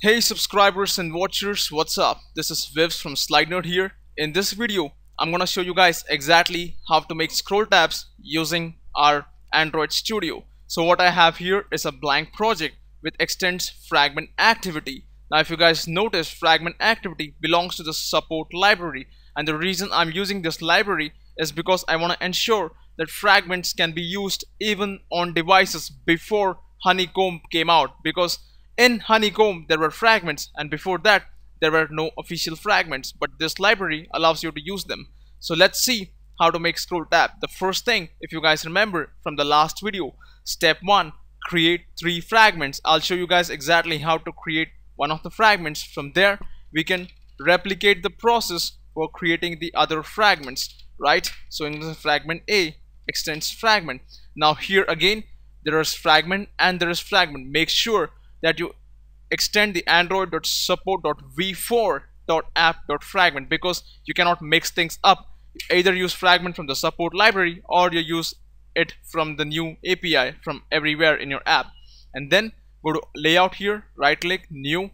Hey subscribers and watchers, what's up? This is Vivz from slidenerd here. In this video, I'm gonna show you guys exactly how to make scroll tabs using our Android Studio. So what I have here is a blank project with extends fragment activity. Now if you guys notice, fragment activity belongs to the support library and the reason I'm using this library is because I want to ensure that fragments can be used even on devices before Honeycomb came out because in Honeycomb there were fragments and before that there were no official fragments but this library allows you to use them. So let's see how to make scroll tab. The first thing if you guys remember from the last video step 1 create three fragments. I'll show you guys exactly how to create one of the fragments. From there we can replicate the process for creating the other fragments right so in the fragment A extends fragment now here again there is fragment and there is fragment make sure that you extend the android.support.v4.app.fragment because you cannot mix things up. Either use fragment from the support library or you use it from the new API from everywhere in your app. And then go to layout here right click new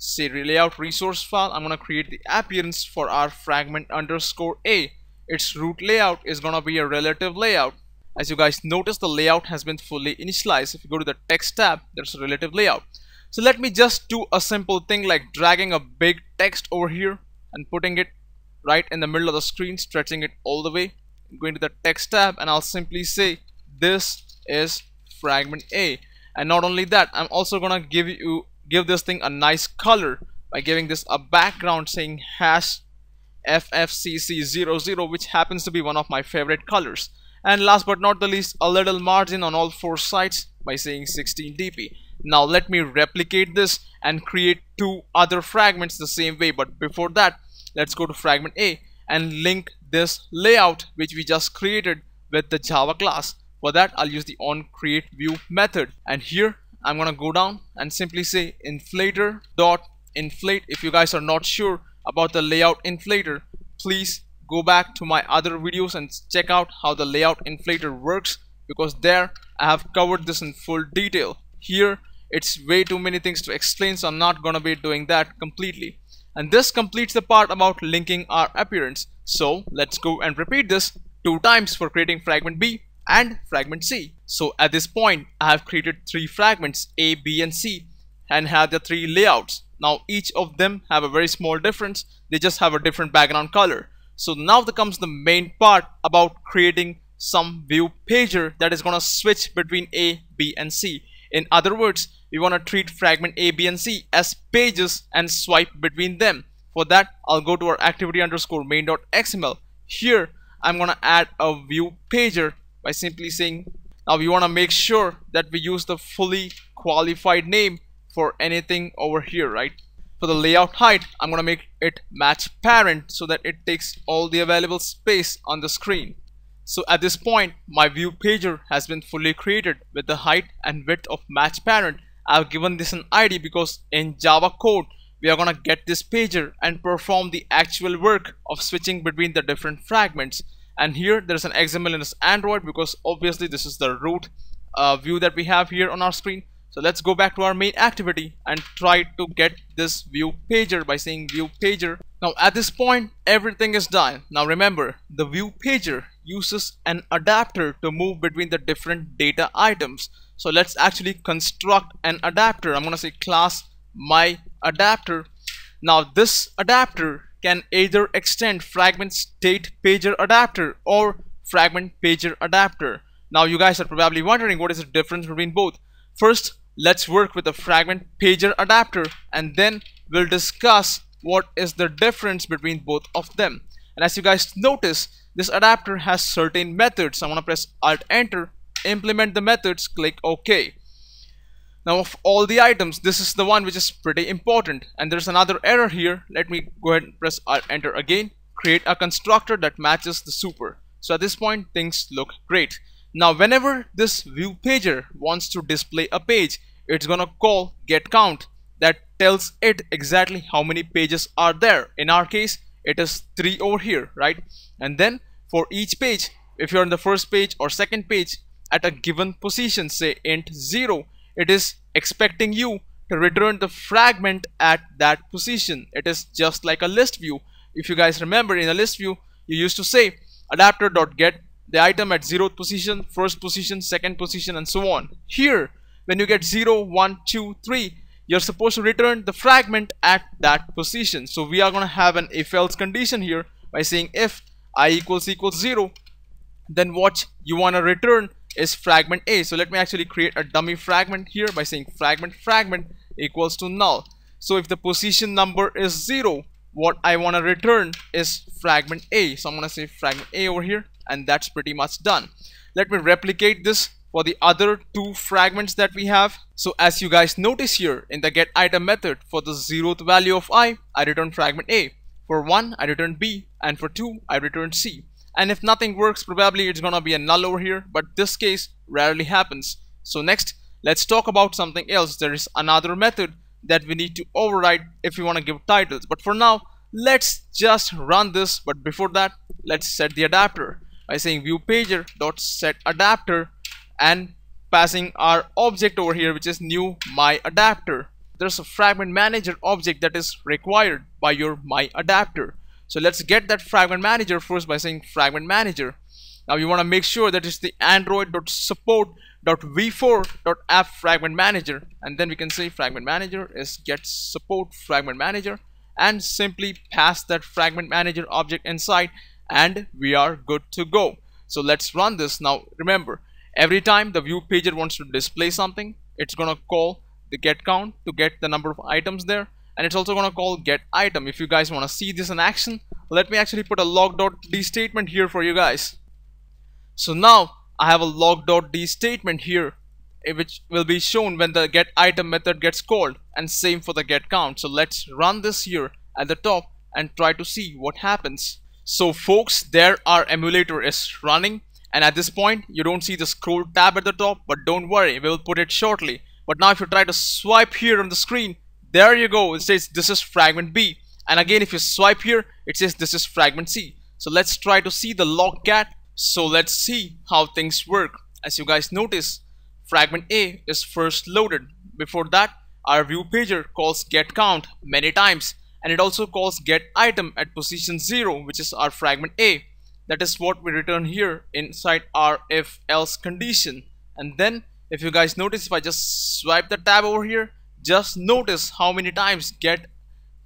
say layout resource file. I'm gonna create the appearance for our fragment underscore a. Its root layout is gonna be a relative layout as you guys notice the layout has been fully initialized. If you go to the text tab there's a relative layout. So let me just do a simple thing like dragging a big text over here and putting it right in the middle of the screen stretching it all the way. Going to the text tab and I'll simply say this is fragment A. And not only that I'm also gonna give you give this thing a nice color by giving this a background saying hash FFCC00 which happens to be one of my favorite colors and last but not the least a little margin on all four sides by saying 16 dp now let me replicate this and create two other fragments the same way. But before that let's go to fragment A and link this layout which we just created with the Java class. For that I'll use the on create view method. And here I'm gonna go down and simply say inflater dot inflate. If you guys are not sure about the layout inflater please go back to my other videos and check out how the layout inflater works because there I have covered this in full detail here it's way too many things to explain so I'm not gonna be doing that completely and this completes the part about linking our appearance so let's go and repeat this two times for creating fragment B and fragment C. So at this point I have created three fragments A, B and C and have the three layouts. Now each of them have a very small difference. They just have a different background color. So now there comes the main part about creating some view pager that is going to switch between A, B and C. In other words, we want to treat fragment A, B and C as pages and swipe between them. For that, I'll go to our activity underscore main.xml. Here, I'm going to add a view pager by simply saying now we want to make sure that we use the fully qualified name for anything over here right for the layout height I'm gonna make it match parent so that it takes all the available space on the screen. So at this point my view pager has been fully created with the height and width of match parent. I've given this an ID because in Java code we are gonna get this pager and perform the actual work of switching between the different fragments. And here there's an XML in this Android because obviously this is the root uh, view that we have here on our screen so let's go back to our main activity and try to get this view pager by saying view pager. Now at this point everything is done. Now remember the view pager uses an adapter to move between the different data items. So let's actually construct an adapter. I'm gonna say class my adapter. Now this adapter can either extend fragment state pager adapter or fragment pager adapter. Now you guys are probably wondering what is the difference between both. First, let's work with the fragment pager adapter and then we'll discuss what is the difference between both of them. And as you guys notice, this adapter has certain methods. I'm gonna press Alt Enter, implement the methods, click OK. Now of all the items, this is the one which is pretty important. And there's another error here. Let me go ahead and press Alt Enter again. Create a constructor that matches the super. So at this point, things look great. Now whenever this view pager wants to display a page, it's gonna call get count that tells it exactly how many pages are there. In our case, it is three over here, right? And then for each page, if you're on the first page or second page at a given position, say int 0, it is expecting you to return the fragment at that position. It is just like a list view. If you guys remember in a list view, you used to say adapter.get the item at zeroth position, first position, second position, and so on. Here, when you get 0, 1, 2, 3, you're supposed to return the fragment at that position. So we are going to have an if else condition here by saying if i equals equals 0, then what you want to return is fragment A. So let me actually create a dummy fragment here by saying fragment fragment equals to null. So if the position number is 0, what I want to return is fragment A. So I'm going to say fragment A over here and that's pretty much done. Let me replicate this for the other two fragments that we have. So as you guys notice here in the get item method for the zeroth value of i, I return fragment A. For 1, I return B and for 2, I return C. And if nothing works probably it's gonna be a null over here but this case rarely happens. So next let's talk about something else. There is another method that we need to override if we want to give titles. But for now let's just run this. But before that let's set the adapter by saying view pager dot set adapter and passing our object over here which is new my adapter there's a fragment manager object that is required by your my adapter so let's get that fragment manager first by saying fragment manager. Now you want to make sure that it's the android.support.v4.app fragment manager and then we can say fragment manager is get support fragment manager and simply pass that fragment manager object inside and we are good to go. So let's run this. Now remember every time the view pager wants to display something it's gonna call the get count to get the number of items there. And it's also gonna call get item. If you guys want to see this in action let me actually put a log.d statement here for you guys. So now I have a log.d statement here eh, which will be shown when the get item method gets called. And same for the get count. So let's run this here at the top and try to see what happens. So folks there our emulator is running and at this point you don't see the scroll tab at the top but don't worry we'll put it shortly. But now if you try to swipe here on the screen there you go. It says this is fragment B. And again if you swipe here it says this is fragment C. So let's try to see the logcat so let's see how things work. As you guys notice fragment A is first loaded. Before that our view pager calls get count many times. And it also calls get item at position 0 which is our fragment A that is what we return here inside our if else condition. And then if you guys notice if I just swipe the tab over here just notice how many times get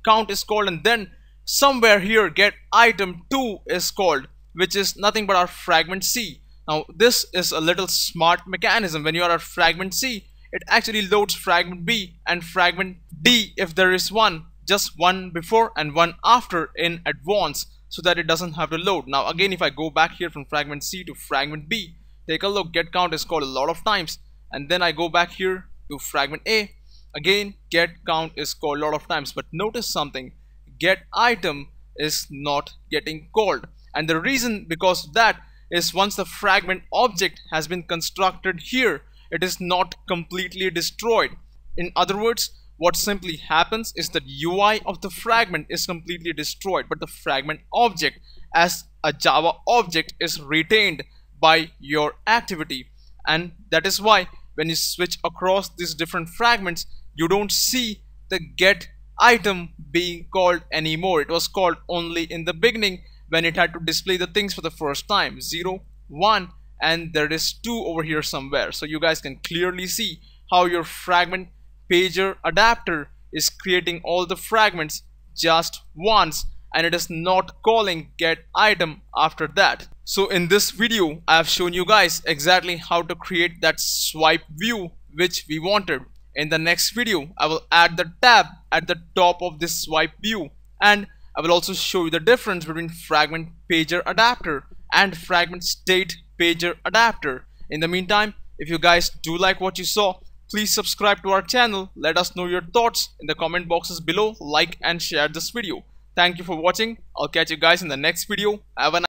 count is called. And then somewhere here get item 2 is called which is nothing but our fragment C. Now this is a little smart mechanism. When you are at fragment C it actually loads fragment B and fragment D if there is one just one before and one after in advance so that it doesn't have to load. Now again if I go back here from fragment C to fragment B take a look get count is called a lot of times. And then I go back here to fragment A. Again, get count is called a lot of times, but notice something, get item is not getting called. And the reason because that is once the fragment object has been constructed here, it is not completely destroyed. In other words, what simply happens is that UI of the fragment is completely destroyed, but the fragment object as a Java object is retained by your activity. And that is why when you switch across these different fragments, you don't see the get item being called anymore. It was called only in the beginning when it had to display the things for the first time. 0 1 and there is 2 over here somewhere. So you guys can clearly see how your fragment pager adapter is creating all the fragments just once and it is not calling get item after that so in this video I have shown you guys exactly how to create that swipe view which we wanted in the next video, I will add the tab at the top of this swipe view and I will also show you the difference between fragment pager adapter and fragment state pager adapter. In the meantime, if you guys do like what you saw, please subscribe to our channel. Let us know your thoughts in the comment boxes below. Like and share this video. Thank you for watching. I'll catch you guys in the next video. Have a nice